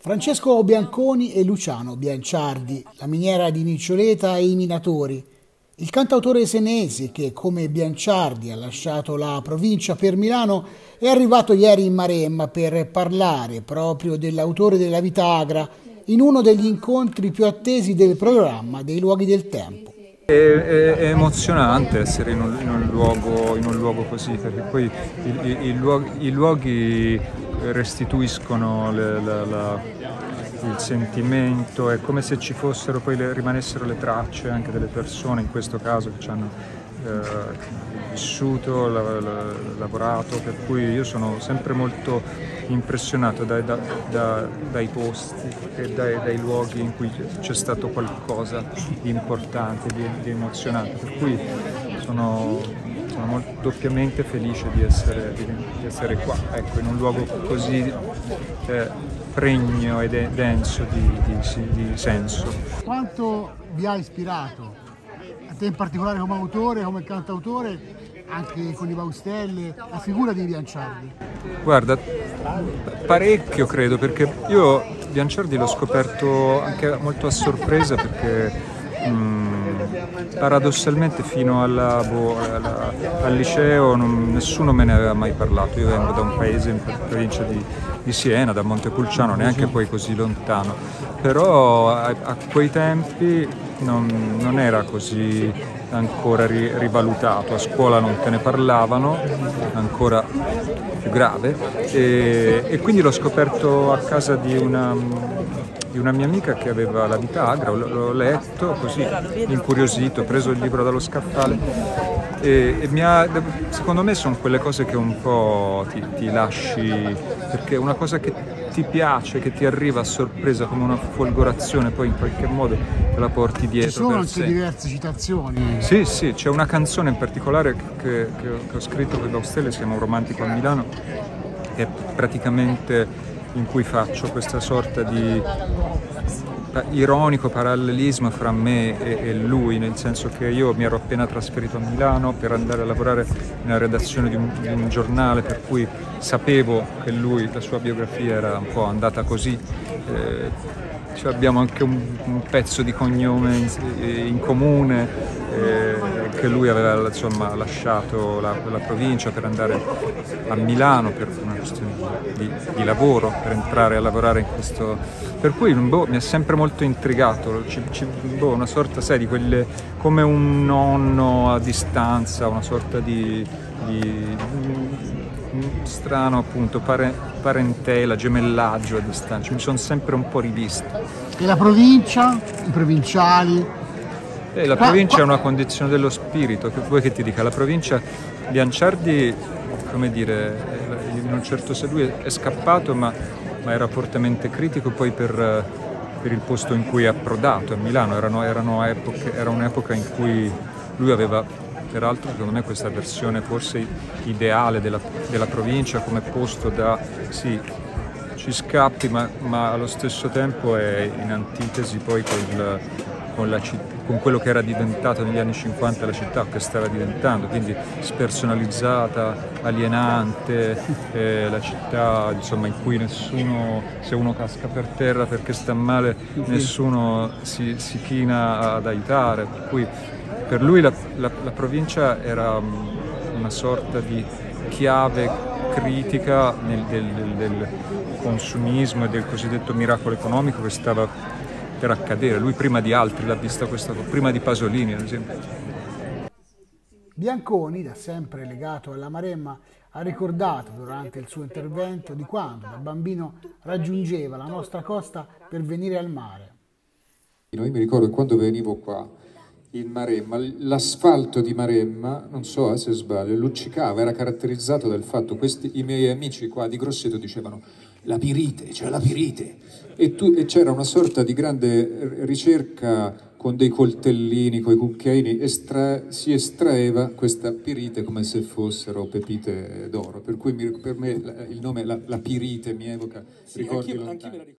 Francesco Bianconi e Luciano Bianciardi, la miniera di Niccioleta e i minatori. Il cantautore senesi che, come Bianciardi, ha lasciato la provincia per Milano, è arrivato ieri in Maremma per parlare proprio dell'autore della Vita Agra in uno degli incontri più attesi del programma dei Luoghi del Tempo. È, è, è emozionante essere in un, in, un luogo, in un, luogo, così, perché poi i, i, i, luoghi, i luoghi, restituiscono le, la, la, il sentimento, è come se ci fossero, poi le, rimanessero le tracce anche delle persone, in questo caso che ci hanno eh, vissuto, la, la, lavorato, per cui io sono sempre molto impressionato dai, da, da, dai posti e dai, dai, luoghi in cui c'è stato qualcosa di importante, di, di emozionante, per cui sono, sono molto, doppiamente felice di essere, di, di essere, qua, ecco, in un luogo così eh, pregno e denso di, di senso. Quanto vi ha ispirato? A te in particolare come autore, come cantautore, anche con i Baustelle, la figura di Bianciardi? Guarda, parecchio credo, perché io Bianciardi l'ho scoperto anche molto a sorpresa perché mm, paradossalmente fino alla, boh, alla, al liceo non, nessuno me ne aveva mai parlato, io vengo da un paese in provincia di, di Siena, da Montepulciano, neanche poi così lontano, però a, a quei tempi non, non era così ancora ri, rivalutato, a scuola non te ne parlavano, ancora più grave, e, e quindi l'ho scoperto a casa di una, di una, mia amica che aveva la vita agra, l'ho letto così incuriosito, ho preso il libro dallo scaffale e, e ha, secondo me sono quelle cose che un po' ti, ti lasci, perché una cosa che ti piace, che ti arriva a sorpresa come una folgorazione, poi in qualche modo te la porti dietro. Ci sono anche diverse citazioni. Sì, sì, c'è una canzone in particolare che, che, che ho scritto per Baustelle, si chiama Un romantico a Milano, che è praticamente in cui faccio questa sorta di ironico parallelismo fra me e, e, lui, nel senso che io mi ero appena trasferito a Milano per andare a lavorare nella redazione di un, di un giornale, per cui sapevo che lui, la sua biografia era un po' andata così. Eh, cioè abbiamo anche un, un, pezzo di cognome in, in comune, eh, che lui aveva insomma, lasciato la, la, provincia per andare a Milano per una questione di, di, lavoro, per entrare a lavorare in questo... Per cui boh, mi ha sempre molto intrigato, ci, ci, boh, una sorta, sai, di quelle come un nonno a distanza, una sorta di, di strano appunto pare, parentela, gemellaggio a distanza, mi sono sempre un po' rivisto. E la provincia, i provinciali? Eh, la provincia è una condizione dello spirito, che vuoi che ti dica, la provincia di Anciardi, come dire, in un certo senso lui è scappato ma, ma era fortemente critico poi per, per, il posto in cui è approdato a Milano, erano, erano epoche, era un'epoca in cui lui aveva peraltro secondo me questa versione forse ideale della, della provincia come posto da sì, ci scappi ma, ma, allo stesso tempo è in antitesi poi col, con, con, quello che era diventato negli anni 50 la città che stava diventando, quindi spersonalizzata, alienante, eh, la città insomma, in cui nessuno, se uno casca per terra perché sta male, nessuno si, si china ad aiutare, per cui per lui la, la, la provincia era mm, una sorta di chiave critica nel, del, del, del, consumismo e del cosiddetto miracolo economico che stava per accadere. Lui prima di altri l'ha vista questa cosa, prima di Pasolini ad esempio. Bianconi, da sempre legato alla Maremma, ha ricordato durante il suo intervento di quando da bambino raggiungeva la nostra costa per venire al mare. Io mi ricordo quando venivo qua in Maremma, l'asfalto di Maremma, non so eh, se sbaglio, luccicava, era caratterizzato dal fatto, questi, i miei amici qua di Grosseto dicevano la pirite, c'è la pirite, e, tu, e c'era una sorta di grande ricerca con dei coltellini, con i cucchiaini, estra, si estraeva questa pirite come se fossero pepite d'oro, per cui mi, per me il nome la, la pirite mi evoca ricordi lontani.